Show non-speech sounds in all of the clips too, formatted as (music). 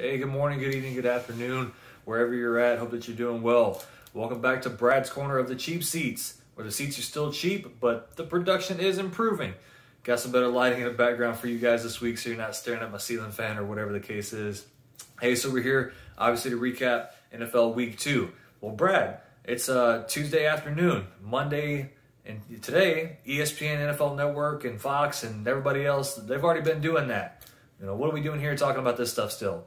Hey, good morning, good evening, good afternoon, wherever you're at. Hope that you're doing well. Welcome back to Brad's Corner of the Cheap Seats, where the seats are still cheap, but the production is improving. Got some better lighting in the background for you guys this week so you're not staring at my ceiling fan or whatever the case is. Hey, so we're here, obviously, to recap NFL Week 2. Well, Brad, it's uh, Tuesday afternoon, Monday, and today, ESPN, NFL Network, and Fox, and everybody else, they've already been doing that. You know, what are we doing here talking about this stuff still?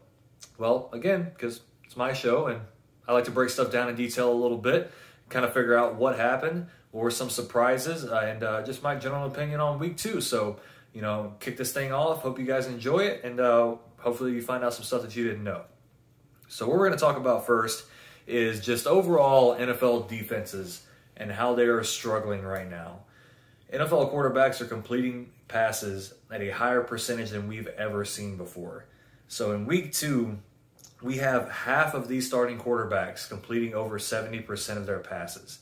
Well, again, because it's my show and I like to break stuff down in detail a little bit, kind of figure out what happened, what were some surprises, uh, and uh, just my general opinion on week two. So, you know, kick this thing off. Hope you guys enjoy it, and uh, hopefully you find out some stuff that you didn't know. So, what we're going to talk about first is just overall NFL defenses and how they are struggling right now. NFL quarterbacks are completing passes at a higher percentage than we've ever seen before. So in week two, we have half of these starting quarterbacks completing over 70% of their passes.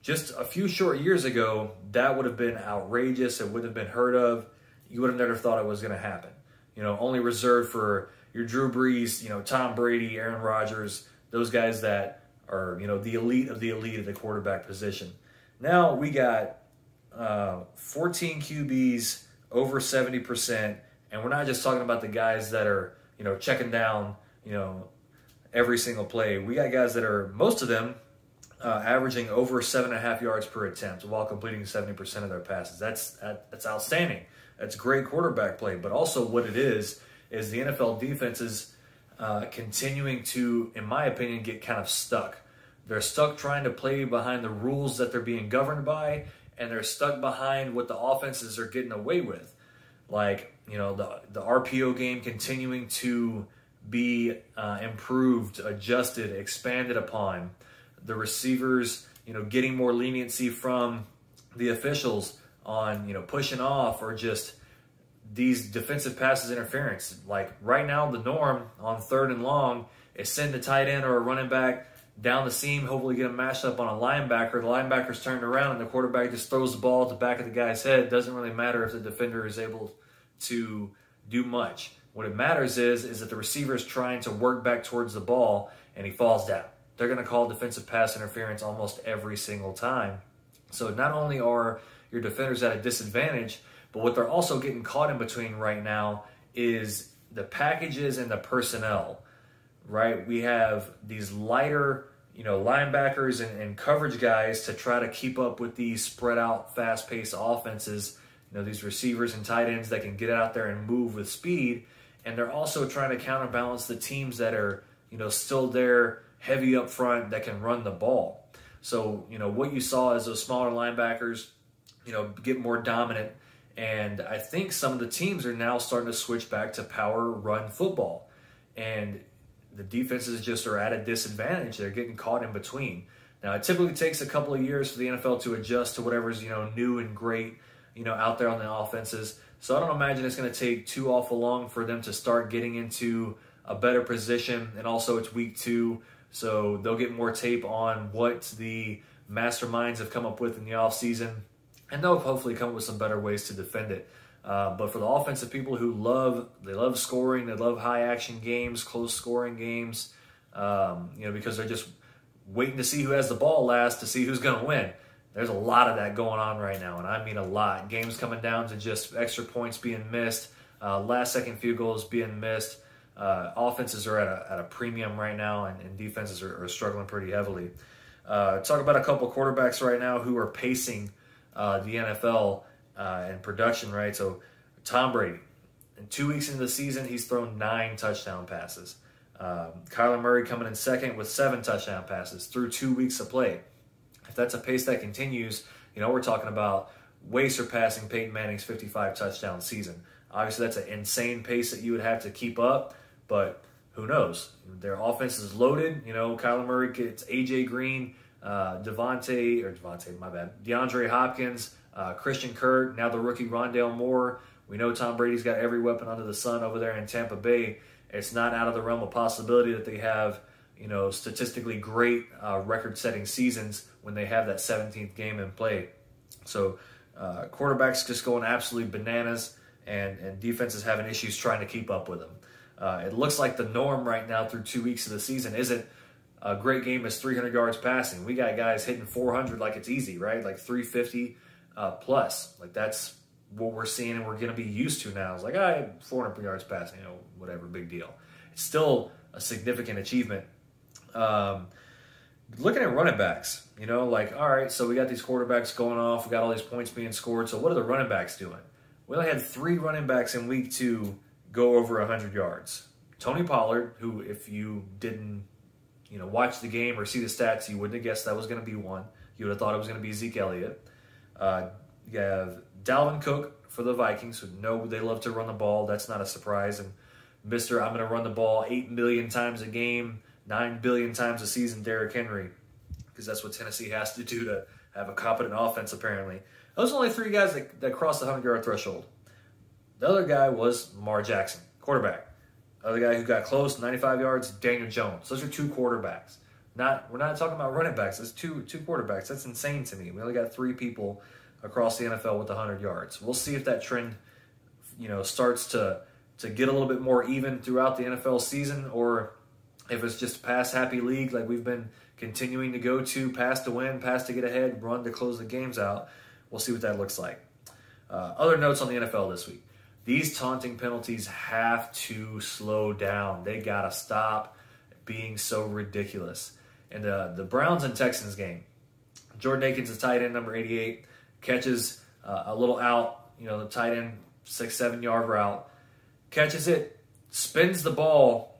Just a few short years ago, that would have been outrageous. It wouldn't have been heard of. You would have never thought it was going to happen. You know, only reserved for your Drew Brees, you know, Tom Brady, Aaron Rodgers, those guys that are, you know, the elite of the elite at the quarterback position. Now we got uh, 14 QBs over 70%, and we're not just talking about the guys that are, you know, checking down, you know, every single play. We got guys that are, most of them, uh, averaging over seven and a half yards per attempt while completing 70% of their passes. That's that, that's outstanding. That's great quarterback play. But also, what it is is the NFL defenses uh, continuing to, in my opinion, get kind of stuck. They're stuck trying to play behind the rules that they're being governed by, and they're stuck behind what the offenses are getting away with. Like you know the the RPO game continuing to be uh, improved, adjusted, expanded upon the receivers, you know, getting more leniency from the officials on, you know, pushing off or just these defensive passes interference. Like right now, the norm on third and long is send a tight end or a running back down the seam, hopefully get a matchup on a linebacker. The linebacker's turned around and the quarterback just throws the ball at the back of the guy's head. It doesn't really matter if the defender is able to do much. What it matters is is that the receiver is trying to work back towards the ball and he falls down they're going to call defensive pass interference almost every single time. So not only are your defenders at a disadvantage, but what they're also getting caught in between right now is the packages and the personnel. Right? We have these lighter, you know, linebackers and, and coverage guys to try to keep up with these spread out, fast paced offenses. You know, these receivers and tight ends that can get out there and move with speed. And they're also trying to counterbalance the teams that are, you know, still there heavy up front that can run the ball. So, you know, what you saw is those smaller linebackers, you know, get more dominant. And I think some of the teams are now starting to switch back to power run football. And the defenses just are at a disadvantage. They're getting caught in between. Now, it typically takes a couple of years for the NFL to adjust to whatever's, you know, new and great, you know, out there on the offenses. So I don't imagine it's going to take too awful long for them to start getting into a better position. And also, it's week two. So they'll get more tape on what the masterminds have come up with in the offseason, and they'll hopefully come up with some better ways to defend it. Uh, but for the offensive people who love, they love scoring, they love high action games, close scoring games, um, you know, because they're just waiting to see who has the ball last to see who's going to win. There's a lot of that going on right now, and I mean a lot. Games coming down to just extra points being missed, uh, last second field goals being missed. Uh, offenses are at a, at a premium right now, and, and defenses are, are, struggling pretty heavily. Uh, talk about a couple quarterbacks right now who are pacing uh, the NFL uh, in production, right? So, Tom Brady, in two weeks into the season, he's thrown nine touchdown passes. Um, Kyler Murray coming in second with seven touchdown passes through two weeks of play. That's a pace that continues, you know, we're talking about way surpassing Peyton Manning's 55 touchdown season. Obviously, that's an insane pace that you would have to keep up. But who knows? Their offense is loaded. You know, Kyler Murray gets AJ Green, uh, Devontae, or Devontae, my bad, DeAndre Hopkins, uh, Christian Kirk, now the rookie Rondale Moore. We know Tom Brady's got every weapon under the sun over there in Tampa Bay. It's not out of the realm of possibility that they have, you know, statistically great uh, record-setting seasons when they have that 17th game in play. So, uh, quarterbacks just going absolutely bananas, and and defenses having issues trying to keep up with them. Uh, it looks like the norm right now through two weeks of the season isn't a great game is 300 yards passing. We got guys hitting 400 like it's easy, right? Like 350 uh, plus. Like that's what we're seeing and we're going to be used to now. It's like, I right, 400 yards passing, you know, whatever, big deal. It's still a significant achievement. Um, looking at running backs, you know, like, all right, so we got these quarterbacks going off, we got all these points being scored. So what are the running backs doing? We only had three running backs in week two go over 100 yards. Tony Pollard, who, if you didn't, you know, watch the game or see the stats, you wouldn't have guessed that was going to be one. You would have thought it was going to be Zeke Elliott. Uh, you have Dalvin Cook for the Vikings, who know they love to run the ball. That's not a surprise. And Mister, I'm going to run the ball eight million times a game, nine billion times a season. Derrick Henry, because that's what Tennessee has to do to have a competent offense. Apparently, those are only three guys that, that crossed the hundred yard threshold. The other guy was Lamar Jackson, quarterback. The Other guy who got close, 95 yards, Daniel Jones. Those are two quarterbacks. Not we're not talking about running backs. It's two two quarterbacks. That's insane to me. We only got three people across the NFL with 100 yards. We'll see if that trend, you know, starts to to get a little bit more even throughout the NFL season, or if it's just pass happy league like we've been continuing to go to, pass to win, pass to get ahead, run to close the games out. We'll see what that looks like. Uh, other notes on the NFL this week. These taunting penalties have to slow down. They got to stop being so ridiculous. And the, the Browns and Texans game, Jordan Akins is tight end number 88, catches uh, a little out, you know, the tight end six, seven yard route, catches it, spins the ball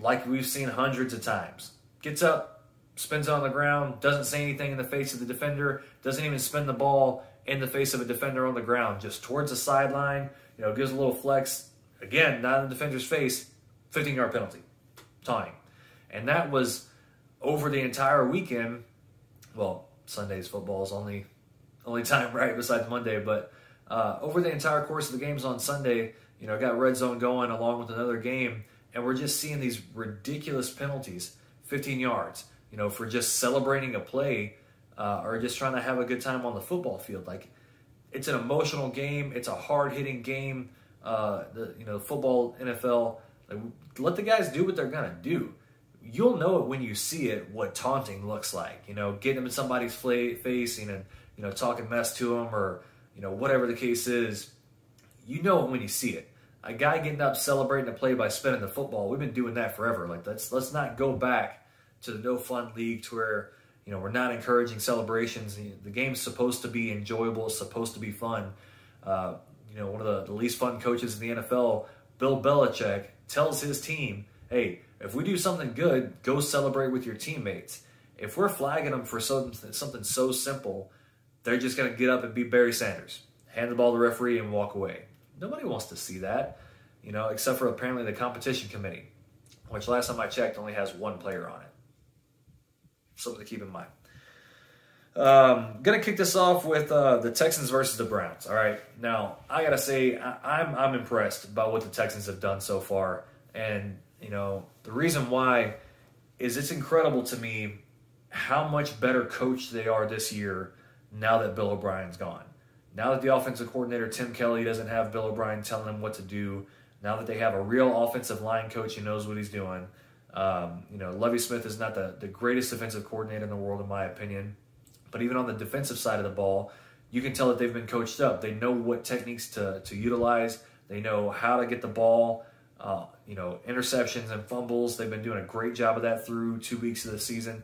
like we've seen hundreds of times. Gets up, spins on the ground, doesn't say anything in the face of the defender, doesn't even spin the ball in the face of a defender on the ground, just towards the sideline, you know, gives a little flex. Again, not in the defender's face, 15 yard penalty, tying. And that was over the entire weekend. Well, Sunday's football is only only time (laughs) right besides Monday, but uh, over the entire course of the games on Sunday, you know, got red zone going along with another game, and we're just seeing these ridiculous penalties, 15 yards, you know, for just celebrating a play uh, or just trying to have a good time on the football field. Like, it's an emotional game. It's a hard hitting game. Uh, the you know football NFL. Like, let the guys do what they're gonna do. You'll know it when you see it what taunting looks like. You know, getting them in somebody's face and you know talking mess to them or you know whatever the case is. You know it when you see it. A guy getting up celebrating a play by spinning the football. We've been doing that forever. Like let's let's not go back to the no fun league to where you know, we're not encouraging celebrations. The game's supposed to be enjoyable. It's supposed to be fun. Uh, you know, one of the, the, least fun coaches in the NFL, Bill Belichick, tells his team, "Hey, if we do something good, go celebrate with your teammates. If we're flagging them for something, something so simple, they're just going to get up and be Barry Sanders, hand the ball to the referee, and walk away. Nobody wants to see that, you know, except for apparently the competition committee, which last time I checked only has one player on it something to keep in mind. Um, gonna kick this off with uh, the Texans versus the Browns. All right, now I gotta say I, I'm I'm impressed by what the Texans have done so far, and you know the reason why is it's incredible to me how much better coached they are this year now that Bill O'Brien's gone. Now that the offensive coordinator Tim Kelly doesn't have Bill O'Brien telling him what to do. Now that they have a real offensive line coach who knows what he's doing um, you know, Lovie Smith is not the, the greatest defensive coordinator in the world, in my opinion. But even on the defensive side of the ball, you can tell that they've been coached up. They know what techniques to, to utilize. They know how to get the ball, uh, you know, interceptions and fumbles. They've been doing a great job of that through two weeks of the season.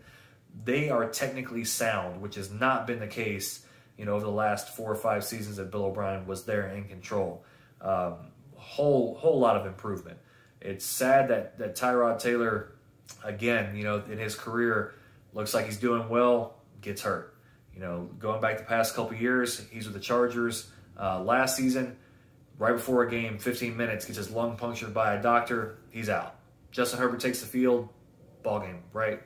They are technically sound, which has not been the case, you know, over the last four or five seasons that Bill O'Brien was there in control. Um, whole whole lot of improvement. It's sad that that Tyrod Taylor, again, you know, in his career, looks like he's doing well, gets hurt. You know, going back the past couple years, he's with the Chargers. Uh, last season, right before a game, 15 minutes, gets his lung punctured by a doctor. He's out. Justin Herbert takes the field, ball game, right?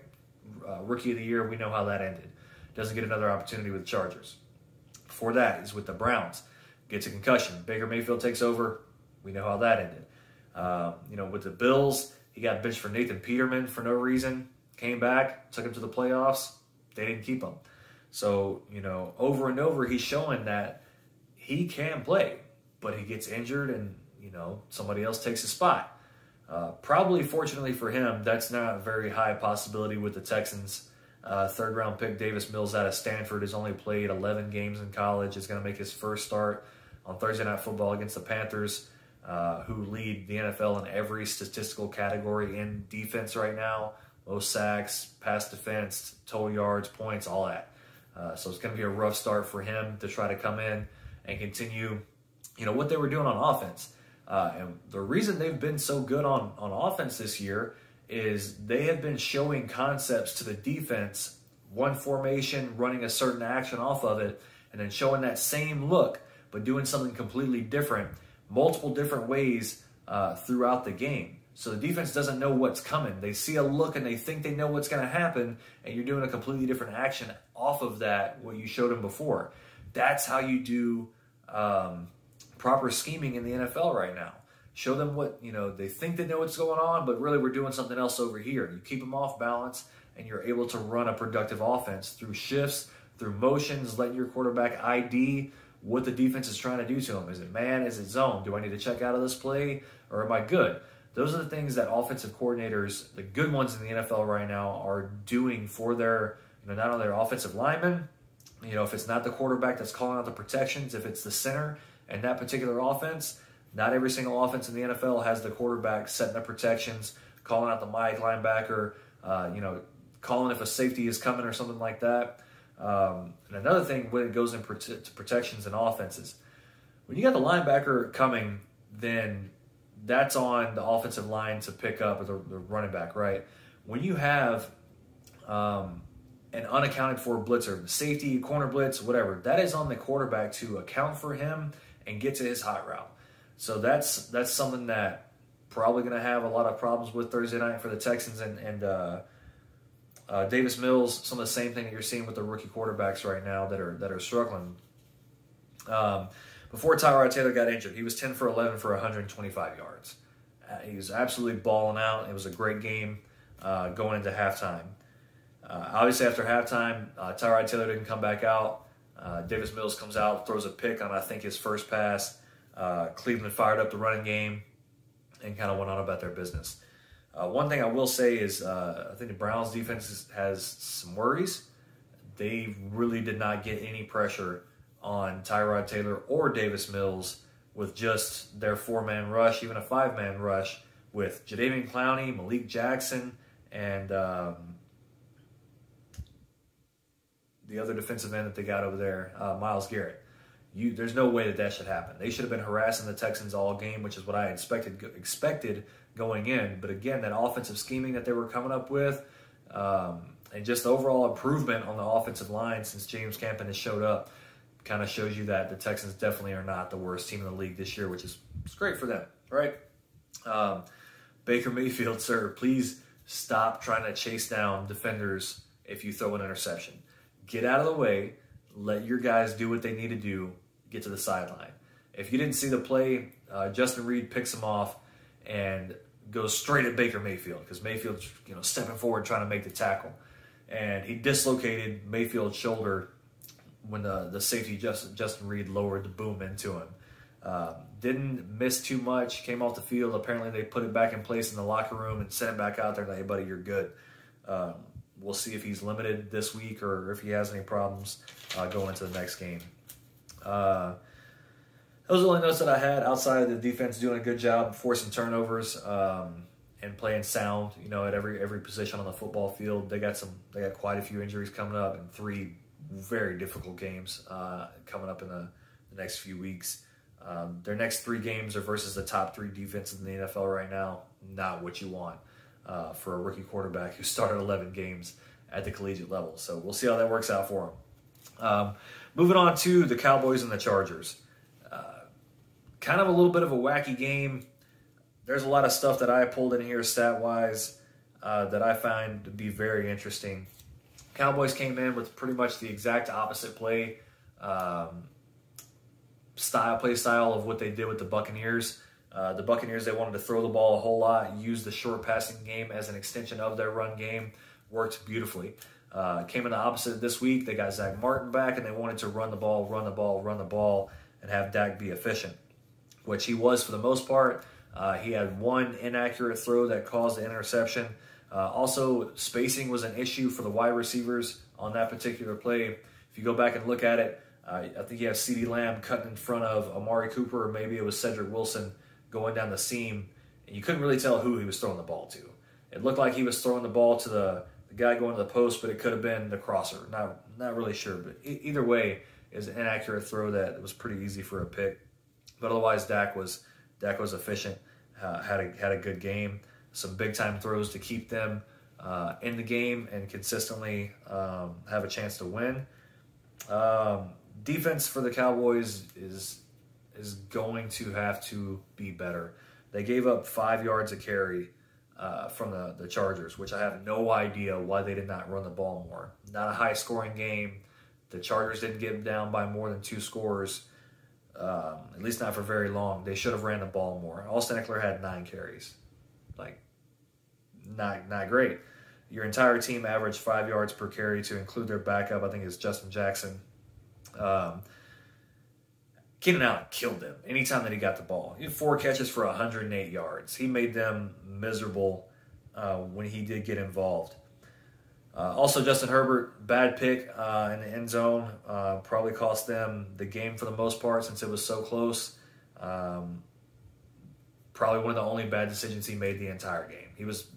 Uh, rookie of the year, we know how that ended. Doesn't get another opportunity with the Chargers. Before that, he's with the Browns. Gets a concussion. Baker Mayfield takes over. We know how that ended. Uh, you know, with the Bills, he got benched for Nathan Peterman for no reason. Came back, took him to the playoffs. They didn't keep him. So, you know, over and over, he's showing that he can play, but he gets injured and, you know, somebody else takes his spot. Uh, probably, fortunately for him, that's not a very high possibility with the Texans. Uh, third round pick Davis Mills out of Stanford has only played 11 games in college. Is going to make his first start on Thursday Night Football against the Panthers, uh, who lead the NFL in every statistical category in defense right now most sacks, pass defense, total yards, points, all that. Uh, so it's going to be a rough start for him to try to come in and continue, you know, what they were doing on offense. Uh, and the reason they've been so good on, on offense this year is they have been showing concepts to the defense, one formation, running a certain action off of it, and then showing that same look, but doing something completely different, multiple different ways uh, throughout the game. So the defense doesn't know what's coming. They see a look and they think they know what's going to happen, and you're doing a completely different action off of that, what you showed them before. That's how you do um, proper scheming in the NFL right now. Show them what, you know, they think they know what's going on, but really we're doing something else over here. You keep them off balance, and you're able to run a productive offense through shifts, through motions, letting your quarterback ID what the defense is trying to do to him. Is it man? Is it zone? Do I need to check out of this play, or am I good? Those are the things that offensive coordinators, the good ones in the NFL right now, are doing for their, you know, not only their offensive linemen, you know, if it's not the quarterback that's calling out the protections, if it's the center and that particular offense, not every single offense in the NFL has the quarterback setting the protections, calling out the Mike linebacker, uh, you know, calling if a safety is coming or something like that. Um, and another thing when it goes into protections and offenses, when you got the linebacker coming, then that's on the offensive line to pick up, the, the running back, right? When you have um, an unaccounted for blitzer, safety, corner blitz, whatever, that is on the quarterback to account for him and get to his hot route. So that's that's something that probably going to have a lot of problems with Thursday night for the Texans and and uh, uh, Davis Mills. Some of the same thing that you're seeing with the rookie quarterbacks right now that are that are struggling. Um, before Tyrod Taylor got injured, he was 10 for 11 for 125 yards. Uh, he was absolutely balling out. It was a great game uh, going into halftime. Uh, obviously, after halftime, uh, Tyrod Taylor didn't come back out. Davis Mills comes out, throws a pick on, I think, his first pass. Uh, Cleveland fired up the running game and kind of went on about their business. one thing I will say is I think the Browns defense has some worries. They really did not get any pressure on Tyrod Taylor or Davis Mills with just their four man rush, even a five man rush with Jadeveon Clowney, Malik Jackson, and um, the other defensive end that they got over there, uh, Myles Garrett. You, there's no way that that should happen. They should have been harassing the Texans all game, which is what I expected expected going in. But again, that offensive scheming that they were coming up with, um, and just overall improvement on the offensive line since James Campen has showed up kind of shows you that the Texans definitely are not the worst team in the league this year, which is it's great for them, right? Um, Baker Mayfield, (laughs) sir, please stop trying to chase down defenders if you throw an interception. Get out of the way, let your guys do what they need to do, get to the sideline. If you didn't see the play, uh, Justin Reid picks him off and goes straight at Baker Mayfield because Mayfield's you know stepping forward trying to make the tackle, and he dislocated Mayfield's shoulder when the, the safety Justin, Justin Reid lowered the boom into him. Um, didn't miss too much, came off the field. Apparently, they put it back in place in the locker room and sent him back out there. Like, hey, buddy, you're good. Um, we'll see if he's limited this week or if he has any problems uh, going into the next game. Uh, those are the only notes that I had outside of the defense doing a good job forcing turnovers um, and playing sound. You know, at every every position on the football field, they got some. They got quite a few injuries coming up and three very difficult games uh, coming up in the, the next few weeks. Um, their next three games are versus the top three defenses in the NFL right now. Not what you want uh, for a rookie quarterback who started 11 games at the collegiate level. So we'll see how that works out for him. Um, moving on to the Cowboys and the Chargers. Uh, kind of a little bit of a wacky game. There's a lot of stuff that I pulled in here stat wise uh, that I find to be very interesting. Cowboys came in with pretty much the exact opposite play um, style, play style of what they did with the Buccaneers. Uh, the Buccaneers they wanted to throw the ball a whole lot, use the short passing game as an extension of their run game. Worked beautifully. Uh, came in the opposite this week. They got Zach Martin back, and they wanted to run the ball, run the ball, run the ball, and have Dak be efficient, which he was for the most part. Uh, he had one inaccurate throw that caused the interception. Uh, also, spacing was an issue for the wide receivers on that particular play. If you go back and look at it, uh, I think you have CeeDee Lamb cutting in front of Amari Cooper, or maybe it was Cedric Wilson going down the seam, and you couldn't really tell who he was throwing the ball to. It looked like he was throwing the ball to the, the guy going to the post, but it could have been the crosser. Not not really sure, but e- either way, is an inaccurate throw that was pretty easy for a pick. But otherwise, Dak was Dak was efficient, uh, had a had a good game, some big time throws to keep them uh, in the game and consistently um, have a chance to win. Um, defense for the Cowboys is is going to have to be better. They gave up five yards a carry uh, from the, the Chargers, which I have no idea why they did not run the ball more. Not a high scoring game. The Chargers didn't get down by more than two scores, um, at least not for very long. They should have ran the ball more. Austin Ekeler had nine carries. Like, not, not great. Your entire team averaged five yards per carry to include their backup. I think it's Justin Jackson. Um, Keenan Allen killed them anytime that he got the ball. He had four catches for 108 yards. He made them miserable uh, when he did get involved. Uh, also, Justin Herbert, bad pick uh, in the end zone. Uh, probably cost them the game for the most part since it was so close. Um, probably one of the only bad decisions he made the entire game. He was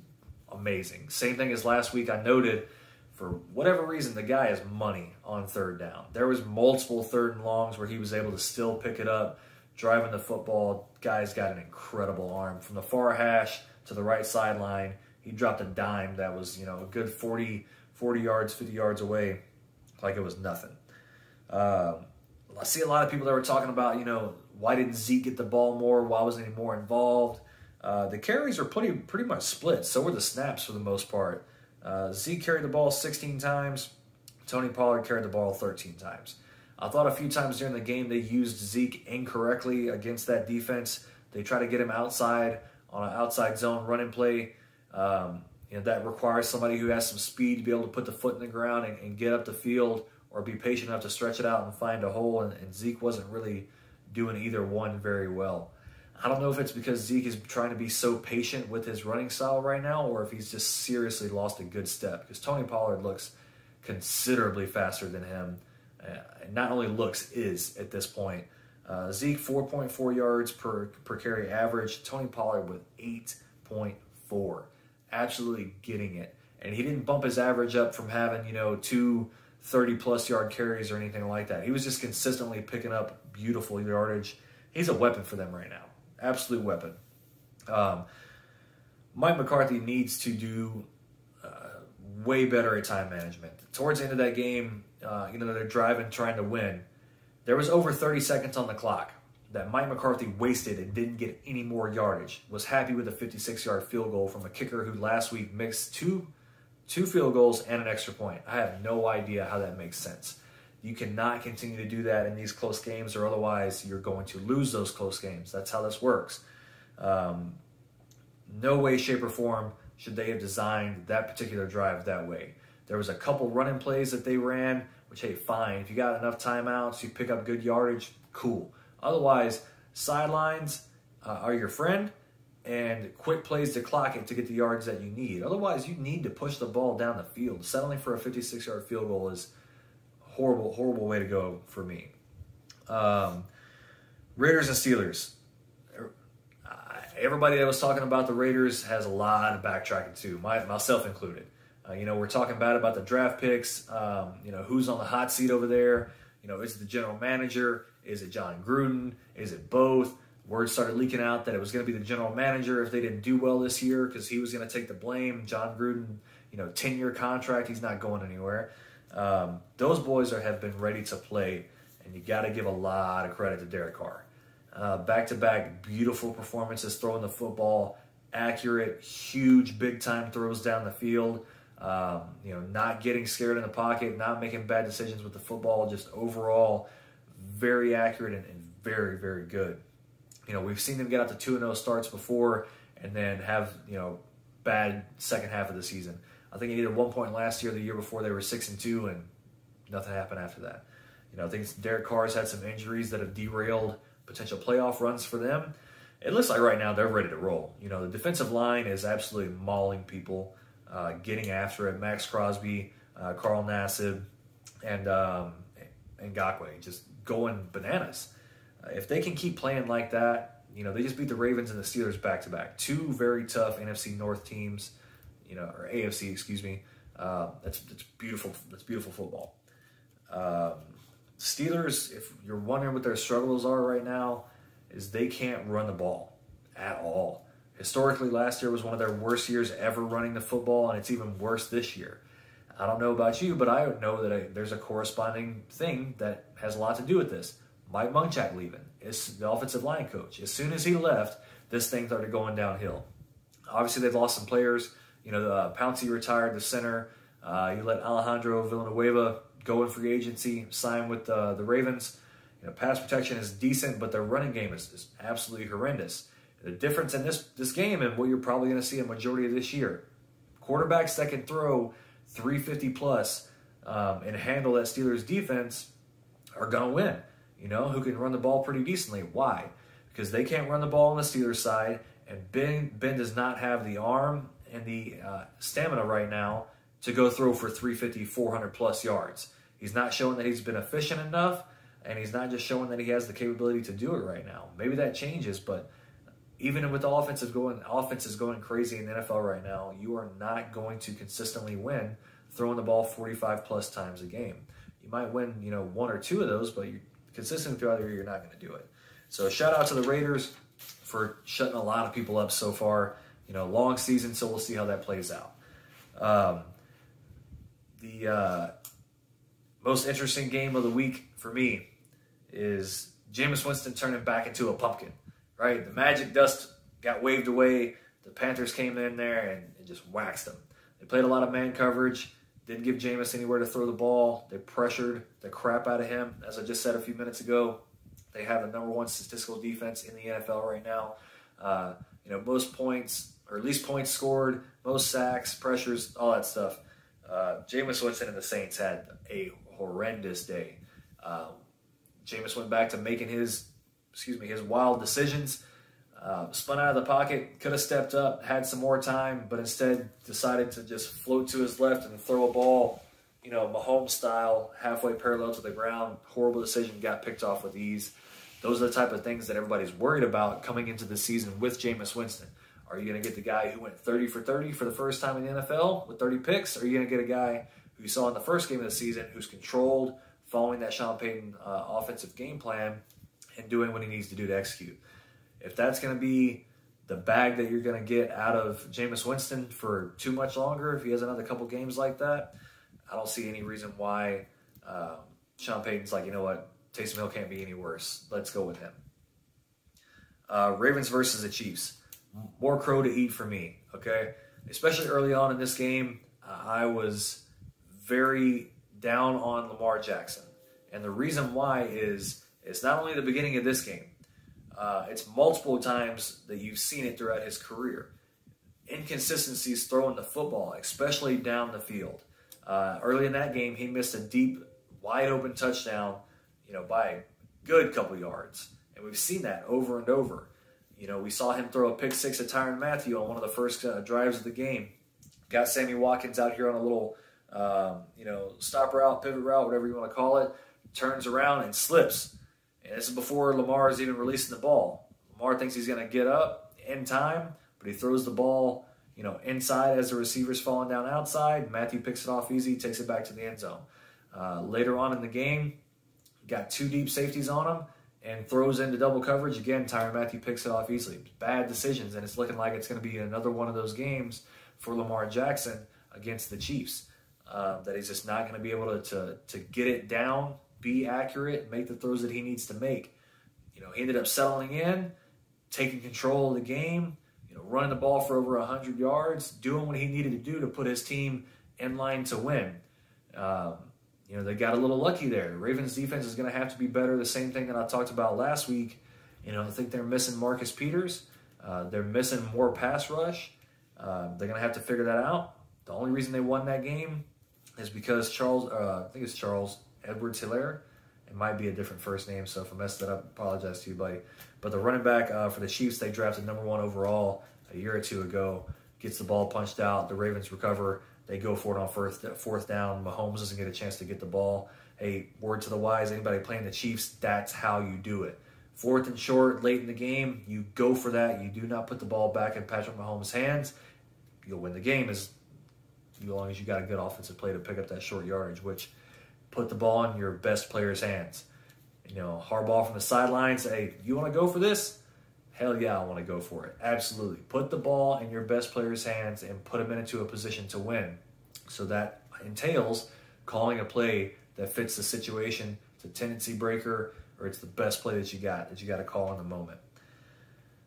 amazing. Same thing as last week. I noted for whatever reason, the guy has money on third down. There was multiple third and longs where he was able to still pick it up, driving the football. Guy's got an incredible arm from the far hash to the right sideline. He dropped a dime that was, you know, a good 40, 40 yards, 50 yards away, like it was nothing. Um, I see a lot of people that were talking about, you know, why didn't Zeke get the ball more? Why wasn't he more involved? Uh, the carries are pretty pretty much split. So were the snaps for the most part. Uh, Zeke carried the ball 16 times. Tony Pollard carried the ball 13 times. I thought a few times during the game they used Zeke incorrectly against that defense. They try to get him outside on an outside zone running play. Um, you know, that requires somebody who has some speed to be able to put the foot in the ground and, and get up the field or be patient enough to stretch it out and find a hole. And, and Zeke wasn't really doing either one very well. I don't know if it's because Zeke is trying to be so patient with his running style right now, or if he's just seriously lost a good step. Because Tony Pollard looks considerably faster than him. Uh, not only looks, is at this point. Uh, Zeke 4.4 yards per per carry average. Tony Pollard with 8.4, absolutely getting it. And he didn't bump his average up from having you know two 30 plus yard carries or anything like that. He was just consistently picking up beautiful yardage. He's a weapon for them right now absolute weapon. Um, Mike McCarthy needs to do uh, way better at time management. Towards the end of that game, uh, you know, they're driving, trying to win. There was over 30 seconds on the clock that Mike McCarthy wasted and didn't get any more yardage. Was happy with a 56-yard field goal from a kicker who last week mixed two two field goals and an extra point. I have no idea how that makes sense. You cannot continue to do that in these close games, or otherwise you're going to lose those close games. That's how this works. Um, no way, shape, or form should they have designed that particular drive that way. There was a couple running plays that they ran, which hey, fine. If you got enough timeouts, you pick up good yardage, cool. Otherwise, sidelines uh, are your friend, and quick plays to clock it to get the yards that you need. Otherwise, you need to push the ball down the field. Settling for a 56-yard field goal is horrible, horrible way to go for me. Um, Raiders and Steelers. Everybody that was talking about the Raiders has a lot of backtracking too, my, myself included. Uh, you know, we're talking bad about the draft picks. Um, you know, who's on the hot seat over there? You know, is it the general manager? Is it Jon Gruden? Is it both? Word started leaking out that it was going to be the general manager if they didn't do well this year because he was going to take the blame. Jon Gruden, you know, 10 year contract, he's not going anywhere. Um, those boys are, have been ready to play, and you got to give a lot of credit to Derek Carr. Back to back, beautiful performances throwing the football, accurate, huge, big time throws down the field. Um, you know, not getting scared in the pocket, not making bad decisions with the football, just overall very accurate and, and very, very good. You know, we've seen them get out to 2 0 starts before and then have, you know, bad second half of the season. I think he at one point last year, the year before, they were six and two, and nothing happened after that. You know, I think Derek Carr's had some injuries that have derailed potential playoff runs for them. it looks like right now they're ready to roll. You know, the defensive line is absolutely mauling people, uh, getting after it. Maxx Crosby, uh, Carl Nassib, and um, Ngakoue just going bananas. Uh, if they can keep playing like that, you know, they just beat the Ravens and the Steelers back to back. Two very tough NFC North teams, you know, or AFC, excuse me. Uh, that's that's beautiful. That's beautiful football. Um, Steelers, if you're wondering what their struggles are right now, is they can't run the ball at all. Historically, last year was one of their worst years ever running the football, and it's even worse this year. I don't know about you, but I know that I, there's a corresponding thing that has a lot to do with this. Mike Munchak leaving is the offensive line coach. As soon as he left, this thing started going downhill. Obviously, they've lost some players. You know, uh, Pouncey retired, the center. Uh, you let Alejandro Villanueva go in free agency, sign with uh, the Ravens. You know, pass protection is decent, but their running game is, is absolutely horrendous. The difference in this this game and what you're probably going to see a majority of this year, quarterbacks that can throw 350 plus um, and handle that Steelers defense are going to win. You know, who can run the ball pretty decently. Why? Because they can't run the ball on the Steelers side, and Ben Ben does not have the arm and the uh, stamina right now to go throw for 350, 400 plus yards. He's not showing that he's been efficient enough, and he's not just showing that he has the capability to do it right now. Maybe that changes, but even with the offensive going offenses going crazy in the NFL right now, you are not going to consistently win throwing the ball 45 plus times a game. You might win, you know, one or two of those, but you're consistent throughout the year, you're not going to do it. So shout out to the Raiders for shutting a lot of people up so far. You know, long season, so we'll see how that plays out. Um, the uh, most interesting game of the week for me is Jameis Winston turning back into a pumpkin, right? The magic dust got waved away. The Panthers came in there and, and just waxed them. They played a lot of man coverage, didn't give Jameis anywhere to throw the ball. They pressured the crap out of him. As I just said a few minutes ago, they have the number one statistical defense in the NFL right now. Uh, you know, most points, or at least points scored, most sacks, pressures, all that stuff. Uh, Jameis Winston and the Saints had a horrendous day. Um, Jameis went back to making his, excuse me, his wild decisions. Uh, spun out of the pocket, could have stepped up, had some more time, but instead decided to just float to his left and throw a ball, you know, Mahomes style, halfway parallel to the ground. Horrible decision, got picked off with ease. Those are the type of things that everybody's worried about coming into the season with Jameis Winston. Are you going to get the guy who went 30 for 30 for the first time in the NFL with 30 picks? Are you going to get a guy who you saw in the first game of the season who's controlled, following that Sean Payton uh, offensive game plan, and doing what he needs to do to execute? If that's going to be the bag that you're going to get out of Jameis Winston for too much longer, if he has another couple games like that, I don't see any reason why um, Sean Payton's like, you know what, Taysom Hill can't be any worse. Let's go with him. Uh, Ravens versus the Chiefs more crow to eat for me. Okay, especially early on in this game, uh, I was very down on Lamar Jackson, and the reason why is it's not only the beginning of this game; uh, it's multiple times that you've seen it throughout his career. Inconsistencies throwing the football, especially down the field. Uh, early in that game, he missed a deep, wide open touchdown, you know, by a good couple yards, and we've seen that over and over. You know, we saw him throw a pick six at Tyrann Mathieu on one of the first uh, drives of the game. Got Sammy Watkins out here on a little, um, you know, stop route, pivot route, whatever you want to call it. Turns around and slips. And this is before Lamar is even releasing the ball. Lamar thinks he's going to get up in time, but he throws the ball, you know, inside as the receiver's falling down outside. Mathieu picks it off easy, takes it back to the end zone. Uh, later on in the game, got two deep safeties on him and throws into double coverage again. Tyrann Mathieu picks it off easily. Bad decisions, and it's looking like it's going to be another one of those games for Lamar Jackson against the Chiefs. Uh, that he's just not going to be able to, to to get it down, be accurate, make the throws that he needs to make. You know, he ended up settling in, taking control of the game. You know, running the ball for over hundred yards, doing what he needed to do to put his team in line to win. Um, you know, they got a little lucky there. The Ravens defense is going to have to be better. The same thing that I talked about last week. You know, I think they're missing Marcus Peters. Uh, they're missing more pass rush. Uh, they're going to have to figure that out. The only reason they won that game is because Charles, uh, I think it's Charles Edwards Helaire, It might be a different first name, so if I messed that up, apologize to you, buddy. But the running back uh, for the Chiefs, they drafted number one overall a year or two ago. Gets the ball punched out. The Ravens recover. They go for it on fourth, fourth down. Mahomes doesn't get a chance to get the ball. Hey, word to the wise, anybody playing the Chiefs, that's how you do it. Fourth and short, late in the game, you go for that. You do not put the ball back in Patrick Mahomes' hands. You'll win the game as, as long as you got a good offensive play to pick up that short yardage, which put the ball in your best player's hands. You know, Harbaugh from the sidelines, hey, you want to go for this? Hell yeah, I want to go for it. Absolutely. Put the ball in your best player's hands and put them into a position to win. So that entails calling a play that fits the situation. It's a tendency breaker or it's the best play that you got that you got to call in the moment.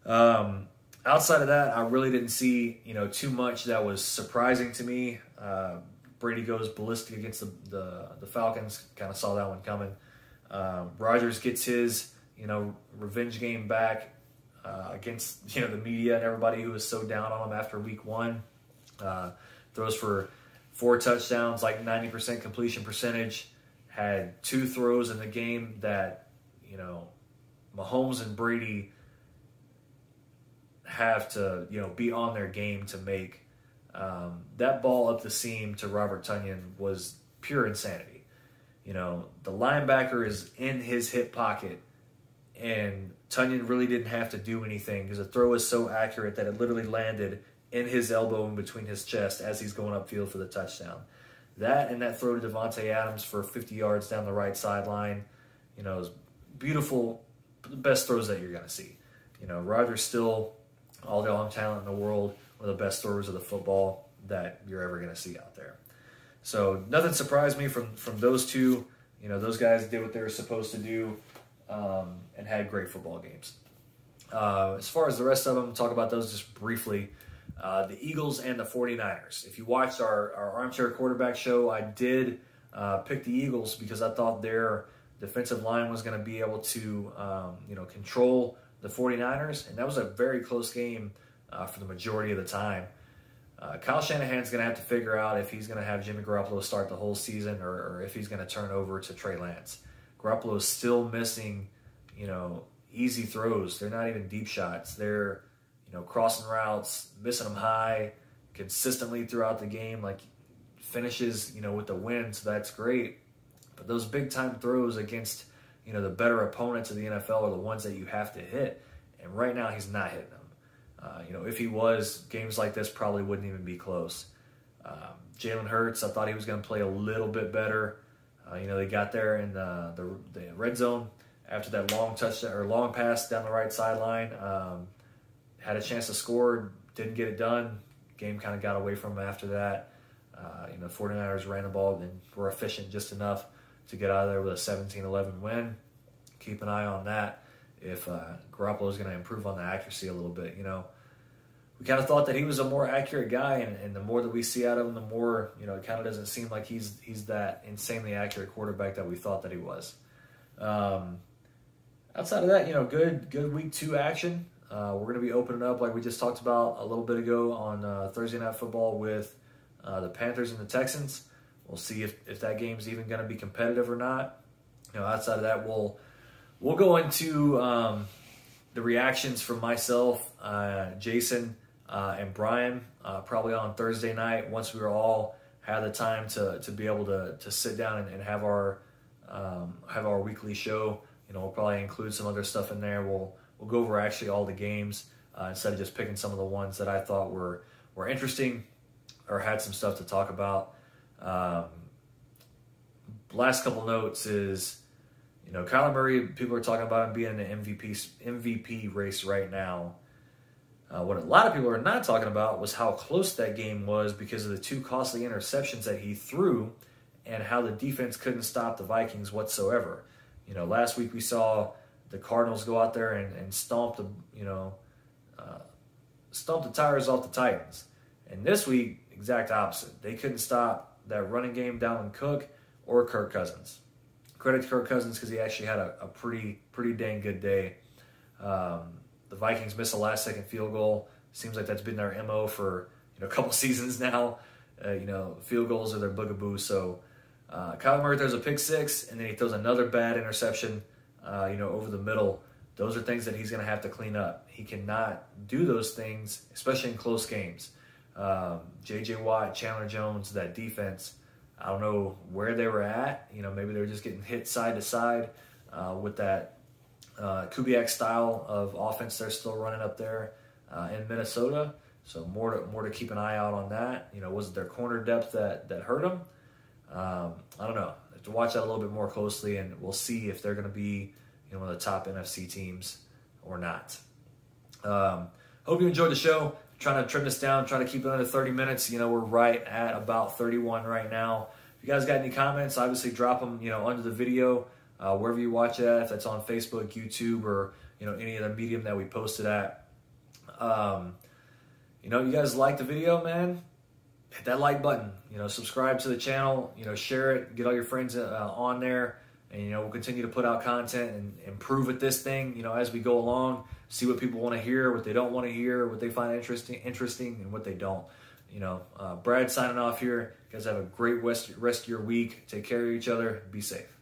Um, outside of that, I really didn't see you know too much that was surprising to me. Uh, Brady goes ballistic against the the, the Falcons. Kind of saw that one coming. Um, Rodgers gets his you know revenge game back uh, against you know the media and everybody who was so down on him after Week One. Uh, throws for four touchdowns, like ninety percent completion percentage. Had two throws in the game that you know Mahomes and Brady have to you know be on their game to make. Um, that ball up the seam to Robert Tonyan was pure insanity. You know, the linebacker is in his hip pocket, and Tonyan really didn't have to do anything because the throw was so accurate that it literally landed in his elbow in between his chest as he's going upfield for the touchdown. That and that throw to Davante Adams for 50 yards down the right sideline, you know, is beautiful, best throws that you're going to see. You know, Rodgers still all the arm talent in the world, one of the best throwers of the football that you're ever going to see out there. So nothing surprised me from from those two. You know, those guys did what they were supposed to do um, and had great football games. Uh, as far as the rest of them, talk about those just briefly. Uh, the Eagles and the 49ers. If you watched our, our armchair quarterback show, I did uh, pick the Eagles because I thought their defensive line was going to be able to, um, you know, control the 49ers, and that was a very close game uh, for the majority of the time. Uh, Kyle Shanahan's going to have to figure out if he's going to have Jimmy Garoppolo start the whole season or, or if he's going to turn over to Trey Lance. Garoppolo is still missing, you know, easy throws. They're not even deep shots. They're, you know, crossing routes, missing them high consistently throughout the game. Like finishes, you know, with the win, so that's great. But those big time throws against you know, the better opponents of the NFL are the ones that you have to hit. And right now, he's not hitting them. Uh, you know, if he was, games like this probably wouldn't even be close. Um, Jalen Hurts, I thought he was going to play a little bit better. Uh, you know, they got there in the, the, the, red zone after that long touchdown or long pass down the right sideline. Um, had a chance to score, didn't get it done. Game kind of got away from him after that. Uh, you know, 49ers ran the ball and were efficient just enough to get out of there with a 17-11 win. Keep an eye on that. If uh, Garoppolo is going to improve on the accuracy a little bit, you know, we kind of thought that he was a more accurate guy, and, and, the more that we see out of him, the more you know, it kind of doesn't seem like he's he's that insanely accurate quarterback that we thought that he was. Um, outside of that, you know, good good week two action. Uh, we're going to be opening up like we just talked about a little bit ago on uh, Thursday Night Football with uh, the Panthers and the Texans. We'll see if, if that game's even going to be competitive or not. You know, outside of that, we'll we'll go into um, the reactions from myself, uh, Jason, uh, and Brian uh, probably on Thursday night once we were all had the time to, to be able to, to sit down and, and have our um, have our weekly show. You know, we'll probably include some other stuff in there. We'll we'll go over actually all the games uh, instead of just picking some of the ones that I thought were were interesting or had some stuff to talk about. Um, last couple notes is, you know, Kyler Murray. People are talking about him being in the MVP MVP race right now. Uh, what a lot of people are not talking about was how close that game was because of the two costly interceptions that he threw, and how the defense couldn't stop the Vikings whatsoever. You know, last week we saw the Cardinals go out there and, and stomp the you know uh, stomp the tires off the Titans, and this week exact opposite. They couldn't stop that running game, Dalvin Cook or Kirk Cousins. Credit to Kirk Cousins because he actually had a, a, pretty pretty dang good day. Um, the Vikings miss a last second field goal. Seems like that's been their mo for you know a couple (laughs) seasons now. Uh, you know, field goals are their bugaboo. So Uh, Kyler Murray throws a pick six, and then he throws another bad interception, uh, you know, over the middle. Those are things that he's going to have to clean up. He cannot do those things, especially in close games. Um, J.J. Watt, Chandler Jones, that defense. I don't know where they were at. You know, maybe they were just getting hit side to side uh, with that uh, Kubiak style of offense they're still running up there uh, in Minnesota. So more to more to keep an eye out on that. You know, was it their corner depth that that hurt them? Um, I don't know. Have to watch that a little bit more closely, and we'll see if they're going to be you know one of the top NFC teams or not. Um, hope you enjoyed the show. Trying to trim this down, trying to keep it under 30 minutes. You know, we're right at about 31 right now. If you guys got any comments, obviously drop them. You know, under the video, uh, wherever you watch it at, if that's on Facebook, YouTube, or you know any other medium that we posted at. Um, you know, you guys like the video, man, hit that like button. You know, subscribe to the channel. You know, share it. Get all your friends uh, on there, and you know we'll continue to put out content and improve at this thing. You know, as we go along, see what people want to hear, what they don't want to hear, what they find interesting, interesting, and what they don't. You know, uh, Brad signing off here. You guys have a great rest of your week. Take care of each other. Be safe.